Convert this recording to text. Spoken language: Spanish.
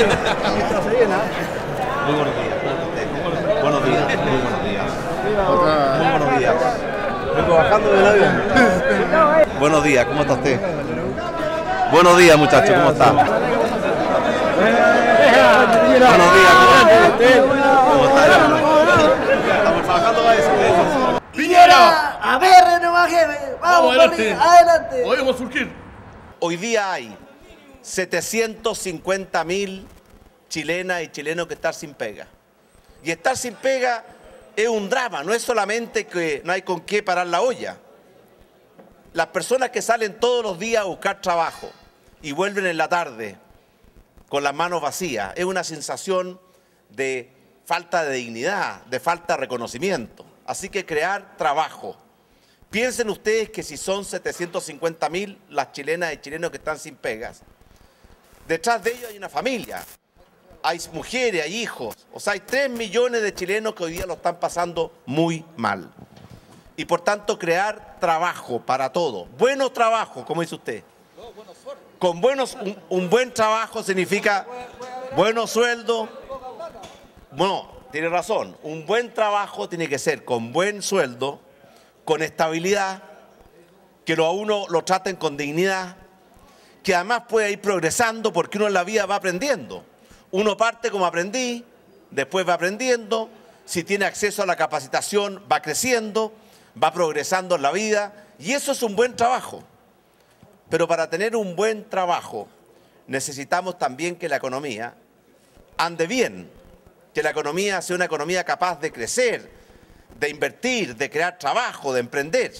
Muy buenos días. Buenos días, muy buenos días. Muy buenos días. Vengo bajando del avión. Buenos días, ¿cómo está usted? Buenos días, muchachos, ¿cómo está? Buenos días, ¿cómo está? Estamos trabajando para eso. Piñera, a ver, no más jefe. Vamos, adelante. adelante. Hoy vamos a surgir. Hoy día hay 750 mil chilenas y chilenos que están sin pega. Y estar sin pega es un drama, no es solamente que no hay con qué parar la olla. Las personas que salen todos los días a buscar trabajo y vuelven en la tarde con las manos vacías, es una sensación de falta de dignidad, de falta de reconocimiento. Así que crear trabajo. Piensen ustedes que si son 750 mil las chilenas y chilenos que están sin pegas, detrás de ellos hay una familia, hay mujeres, hay hijos, o sea, hay 3 millones de chilenos que hoy día lo están pasando muy mal. Y por tanto crear trabajo para todos, buenos trabajos, como dice usted. Con buenos, un, un buen trabajo significa buenos sueldos. Bueno, tiene razón, un buen trabajo tiene que ser con buen sueldo, con estabilidad, que a uno lo traten con dignidad, que además puede ir progresando porque uno en la vida va aprendiendo. Uno parte como aprendí, después va aprendiendo, si tiene acceso a la capacitación va creciendo, va progresando en la vida y eso es un buen trabajo. Pero para tener un buen trabajo necesitamos también que la economía ande bien, que la economía sea una economía capaz de crecer, de invertir, de crear trabajo, de emprender.